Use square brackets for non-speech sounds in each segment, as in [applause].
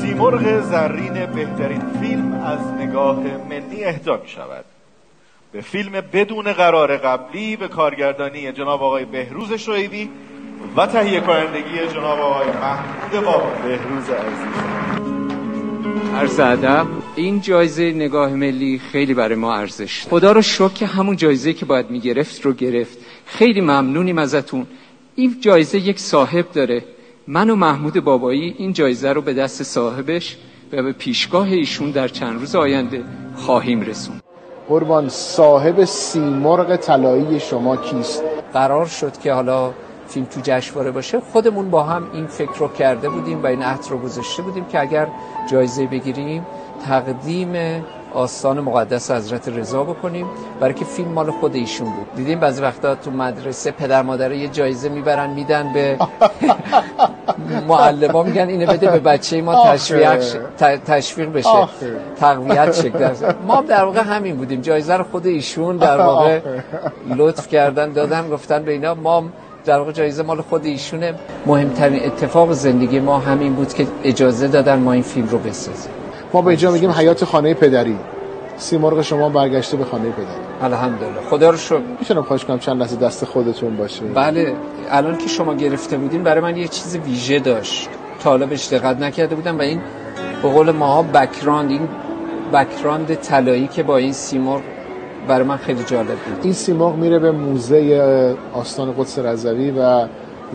سیمرغ زرین بهترین فیلم از نگاه ملی اهدا می شود. به فیلم بدون قرار قبلی به کارگردانی جناب آقای بهروز شعیبی و تهیه کنندگی جناب آقای محمود با بهروز عزیز. عرض ادب این جایزه نگاه ملی خیلی برای ما ارزش خدا رو شکر که همون جایزه که باید می‌گرفت رو گرفت. خیلی ممنونیم ازتون. این جایزه یک صاحب داره. من و محمود بابایی این جایزه رو به دست صاحبش و به پیشگاه ایشون در چند روز آینده خواهیم رسون. قربان صاحب سیمرغ طلایی شما کیست؟ قرار شد که حالا فیلم تو جشنواره باشه. خودمون با هم این فکر رو کرده بودیم و این عهد رو گذاشته بودیم که اگر جایزه بگیریم تقدیم آستان مقدس حضرت رضا بکنیم. برای که فیلم مال خود ایشون بود. دیدیم بعضی وقتا تو مدرسه پدر مادر یه جایزه می‌برن میدن به [laughs] معلما میگن اینو بده به بچه ما تشویق تشویق بشه. تقویت شه. [laughs] ما در واقع همین بودیم. جایزه رو خود ایشون در واقع لطف کردن دادن گفتن به اینا. ما در واقع جایزه مال خود ایشونه. مهمترین اتفاق زندگی ما همین بود که اجازه دادن ما این فیلم رو بسازیم. ما به اینجا میگیم حیات خانه پدری. سیمرغ شما برگشته به خانه پدری. الحمدلله. خدا رو شکر. می‌تونم خواهش کنم چند لحظه دست خودتون باشه. بله الان که شما گرفته بودین برای من یه چیز ویژه داشت. تا حالا بهش دقت نکرده بودم و این به قول ماها بکراند این بکراند طلایی که با این سیمرغ برای من خیلی جالب بود. این سیمرغ میره به موزه آستان قدس رضوی و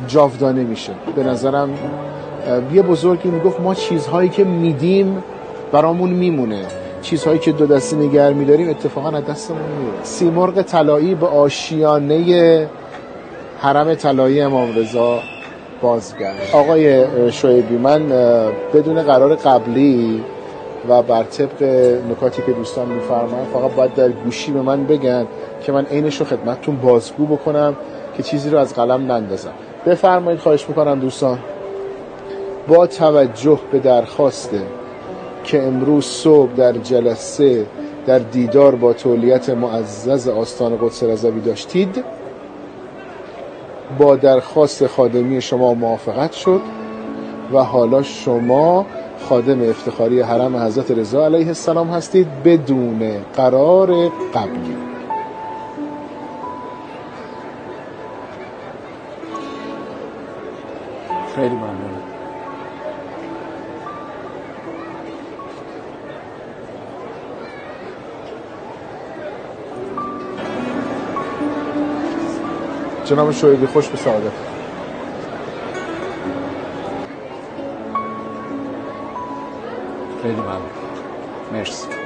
جاودانه میشه. به نظرم یه بزرگی می‌گفت ما چیزهایی که میدیم برامون میمونه. چیزهایی که دو دستی نگر میداریم اتفاقا از دستمون میره. سیمرغ طلایی به آشیانه حرم طلایی امام رضا بازگشت. آقای شعیبی من بدون قرار قبلی و بر طبق نکاتی که دوستان میفرمایند فقط باید در گوشی به من بگن که من عینش رو خدمتتون بازگو بکنم که چیزی رو از قلم نندازم. بفرمایید خواهش می‌کنم دوستان. با توجه به درخواسته که امروز صبح در جلسه در دیدار با تولیت معزز آستان قدس رضوی داشتید با درخواست خادمی شما موافقت شد و حالا شما خادم افتخاری حرم حضرت رضا علیه السلام هستید بدون قرار قبلی. خیلی ممنون. جناب شعیبی خوش به سعادت. خیلی ممنون. مرسی.